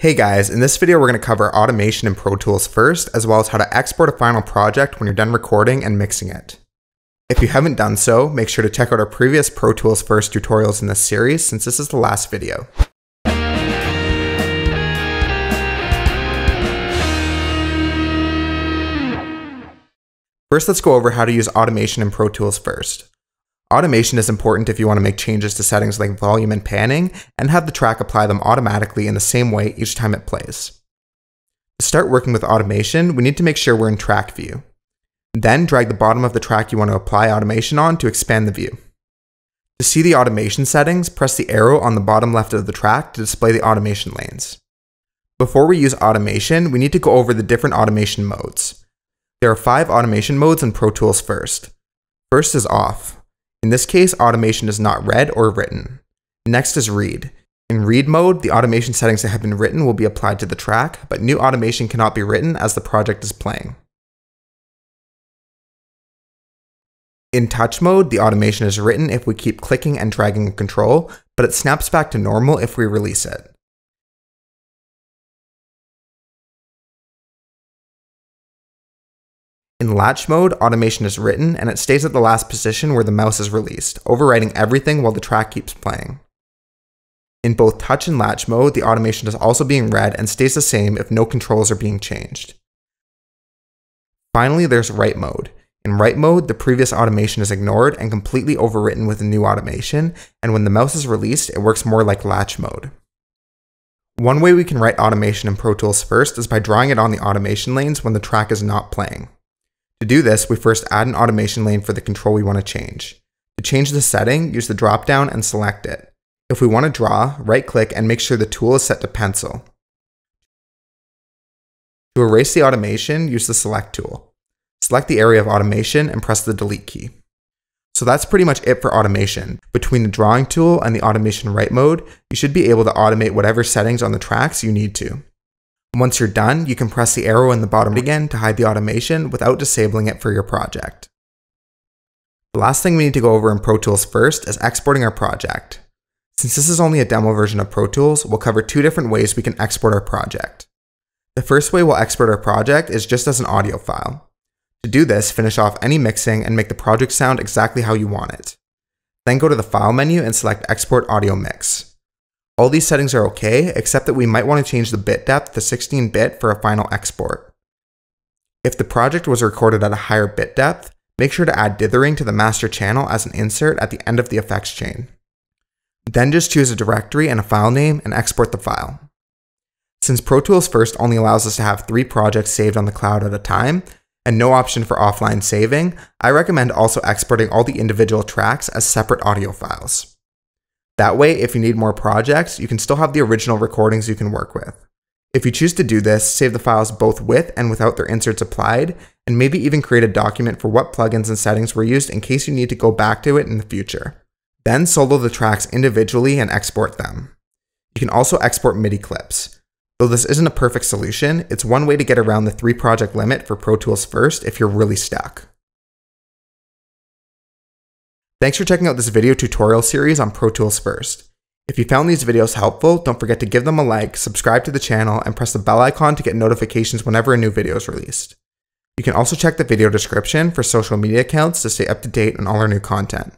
Hey guys, in this video we're going to cover automation in Pro Tools first, as well as how to export a final project when you're done recording and mixing it. If you haven't done so, make sure to check out our previous Pro Tools First tutorials in this series since this is the last video. First, let's go over how to use automation in Pro Tools first. Automation is important if you want to make changes to settings like volume and panning, and have the track apply them automatically in the same way each time it plays. To start working with automation, we need to make sure we're in track view. Then drag the bottom of the track you want to apply automation on to expand the view. To see the automation settings, press the arrow on the bottom left of the track to display the automation lanes. Before we use automation, we need to go over the different automation modes. There are five automation modes in Pro Tools first. First is off. In this case, automation is not read or written. Next is read. In read mode, the automation settings that have been written will be applied to the track, but new automation cannot be written as the project is playing. In touch mode, the automation is written if we keep clicking and dragging a control, but it snaps back to normal if we release it. In latch mode, automation is written and it stays at the last position where the mouse is released, overwriting everything while the track keeps playing. In both touch and latch mode, the automation is also being read and stays the same if no controls are being changed. Finally, there's write mode. In write mode, the previous automation is ignored and completely overwritten with a new automation, and when the mouse is released, it works more like latch mode. One way we can write automation in Pro Tools first is by drawing it on the automation lanes when the track is not playing. To do this, we first add an automation lane for the control we want to change. To change the setting, use the drop down and select it. If we want to draw, right click and make sure the tool is set to pencil. To erase the automation, use the select tool. Select the area of automation and press the delete key. So that's pretty much it for automation. Between the drawing tool and the automation write mode, you should be able to automate whatever settings on the tracks you need to. Once you're done, you can press the arrow in the bottom again to hide the automation without disabling it for your project. The last thing we need to go over in Pro Tools first is exporting our project. Since this is only a demo version of Pro Tools, we'll cover two different ways we can export our project. The first way we'll export our project is just as an audio file. To do this, finish off any mixing and make the project sound exactly how you want it. Then go to the File menu and select Export Audio Mix. All these settings are okay, except that we might want to change the bit depth to 16-bit for a final export. If the project was recorded at a higher bit depth, make sure to add dithering to the master channel as an insert at the end of the effects chain. Then just choose a directory and a file name and export the file. Since Pro Tools First only allows us to have three projects saved on the cloud at a time, and no option for offline saving, I recommend also exporting all the individual tracks as separate audio files. That way, if you need more projects, you can still have the original recordings you can work with. If you choose to do this, save the files both with and without their inserts applied, and maybe even create a document for what plugins and settings were used in case you need to go back to it in the future. Then solo the tracks individually and export them. You can also export MIDI clips. Though this isn't a perfect solution, it's one way to get around the three project limit for Pro Tools first if you're really stuck. Thanks for checking out this video tutorial series on Pro Tools First. If you found these videos helpful, don't forget to give them a like, subscribe to the channel, and press the bell icon to get notifications whenever a new video is released. You can also check the video description for social media accounts to stay up to date on all our new content.